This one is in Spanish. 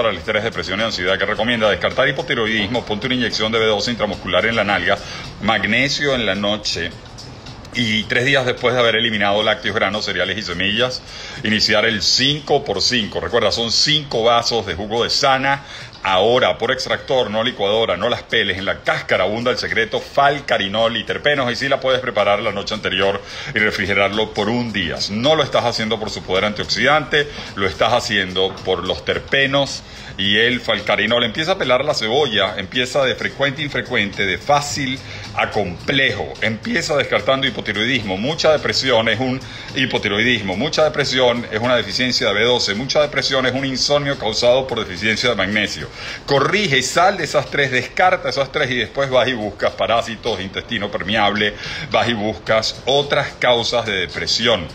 para el estrés, depresión y ansiedad que recomienda. Descartar hipotiroidismo, ponte una inyección de B12 intramuscular en la nalga, magnesio en la noche, y tres días después de haber eliminado lácteos, granos, cereales y semillas, iniciar el 5 por 5. Recuerda, son 5 vasos de jugo de sana. Ahora, por extractor, no licuadora, no las peles. En la cáscara abunda el secreto falcarinol y terpenos. Y si la puedes preparar la noche anterior y refrigerarlo por un día. No lo estás haciendo por su poder antioxidante, lo estás haciendo por los terpenos y el falcarinol. Empieza a pelar la cebolla, empieza de frecuente a infrecuente, de fácil a complejo. Empieza descartando hipotiroidismo. Mucha depresión es un hipotiroidismo. Mucha depresión es una deficiencia de B12. Mucha depresión es un insomnio causado por deficiencia de magnesio. Corrige, sal de esas tres, descarta esas tres y después vas y buscas parásitos, intestino permeable, vas y buscas otras causas de depresión.